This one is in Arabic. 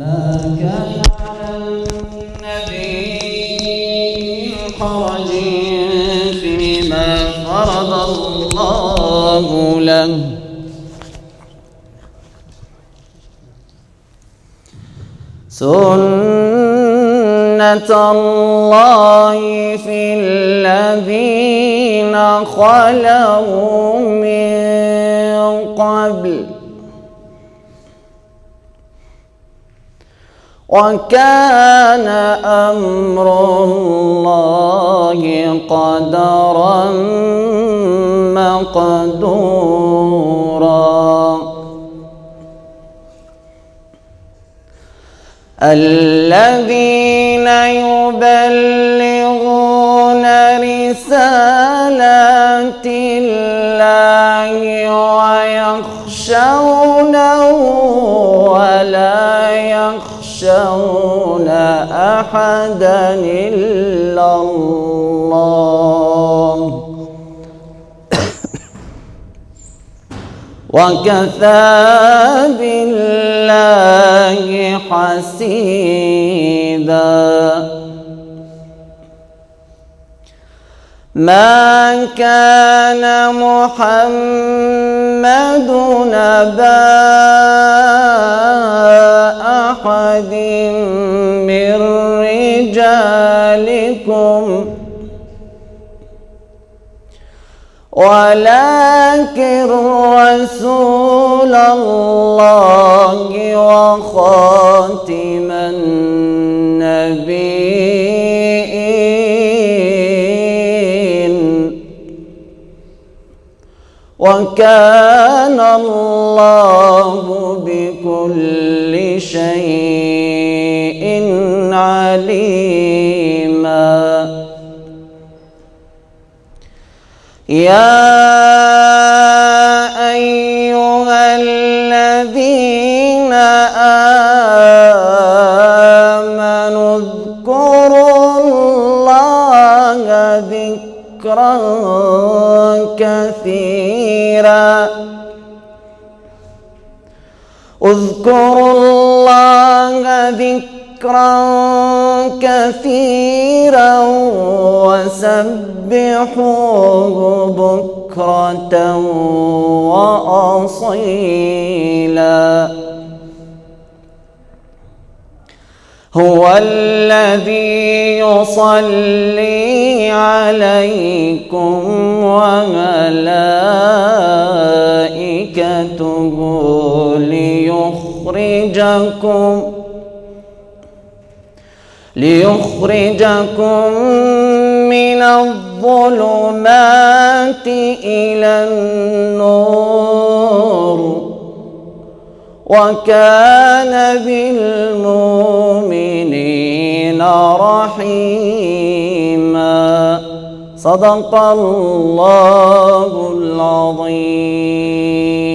ما كان على النبي حرج فيما فرض الله له. سنة الله في الذين خلوا من قبل. وكان أمر الله قدرا مقدورا. الذين يبلغون رسالات الله ويخشونه يخشون أحدا إلا الله. وكفى بالله حسيبا. ما كان محمد نبا أحد من رجالكم. ولكن رسول الله وخاتم النبيين وكان الله بكل شيء عليما. يا أيها الذين آمنوا اذكروا الله ذكرا كثيرا. اذكروا الله ذكرا كثيرا وسبحوه بكرة وأصيلا. هو الذي يصلي عليكم وملائكته ليخرجكم ليخرجكم من الظلمات إلى النور. وكان بالمؤمنين رحيما. صدق الله العظيم.